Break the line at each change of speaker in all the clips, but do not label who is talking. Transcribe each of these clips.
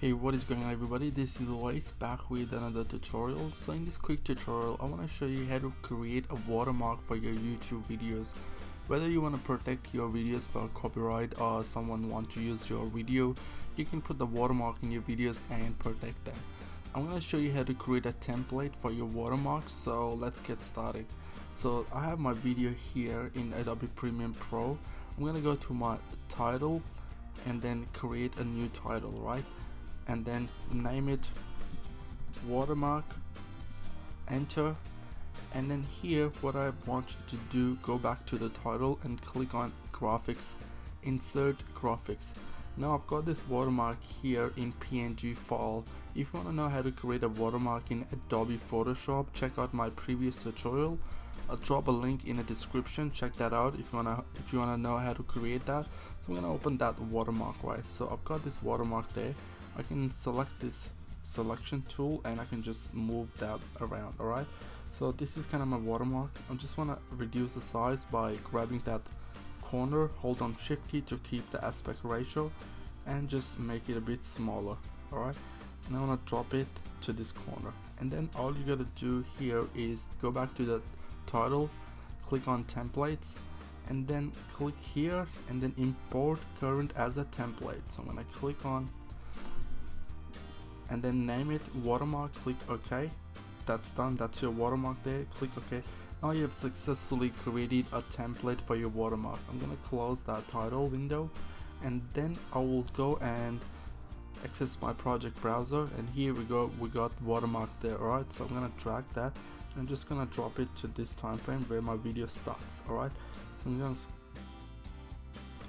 Hey what is going on everybody? This is Awais back with another tutorial. So in this quick tutorial I want to show you how to create a watermark for your YouTube videos. Whether you want to protect your videos for copyright or someone want to use your video you can put the watermark in your videos and protect them. I'm going to show you how to create a template for your watermark so let's get started. So I have my video here in Adobe Premiere Pro. I'm going to go to my title and then create a new title right and then name it watermark enter and then here what I want you to do go back to the title and click on graphics insert graphics. Now I've got this watermark here in PNG file. If you want to know how to create a watermark in Adobe Photoshop check out my previous tutorial. I'll drop a link in the description check that out if you wanna if you wanna know how to create that. So I'm gonna open that watermark right? So I've got this watermark there I can select this selection tool and I can just move that around alright? So this is kind of my watermark. I just want to reduce the size by grabbing that corner hold on shift key to keep the aspect ratio and just make it a bit smaller alright? And I want to drop it to this corner. And then all you gotta do here is go back to the title click on templates and then click here and then import current as a template. So I'm gonna click on and then name it watermark click ok. That's done. That's your watermark there. Click ok. Now you have successfully created a template for your watermark. I'm gonna close that title window and then I will go and access my project browser and here we go we got watermark there. Alright so I'm gonna drag that I'm just gonna drop it to this time frame where my video starts. Alright so I'm gonna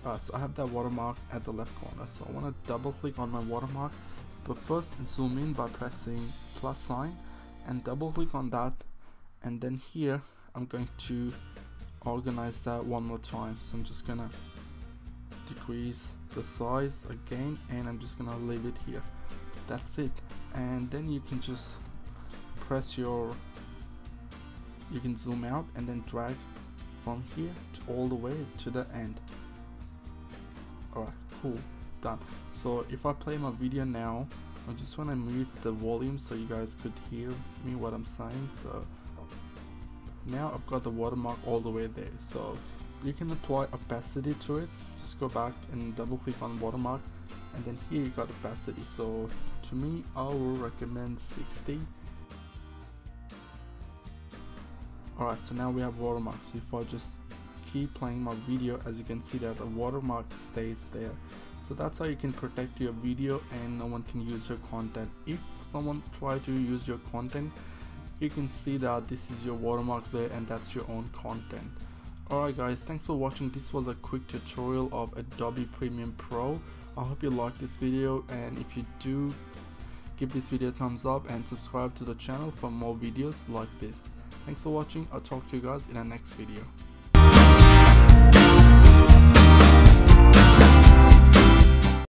Alright, so I have that watermark at the left corner. So I want to double click on my watermark but first zoom in by pressing plus sign and double click on that. And then here I'm going to organize that one more time. So I'm just gonna decrease the size again and I'm just gonna leave it here. That's it. And then you can just press your you can zoom out and then drag from here to all the way to the end. Alright cool done. So if I play my video now I just want to mute the volume so you guys could hear me what I'm saying. So now I've got the watermark all the way there. So you can apply opacity to it. Just go back and double click on watermark and then here you got opacity. So to me I will recommend 60 alright so now we have watermark so if I just keep playing my video as you can see that the watermark stays there so that's how you can protect your video and no one can use your content. If someone try to use your content you can see that this is your watermark there and that's your own content. Alright guys thanks for watching. This was a quick tutorial of Adobe Premiere Pro. I hope you liked this video and if you do give this video a thumbs up and subscribe to the channel for more videos like this. Thanks for watching. I'll talk to you guys in the next video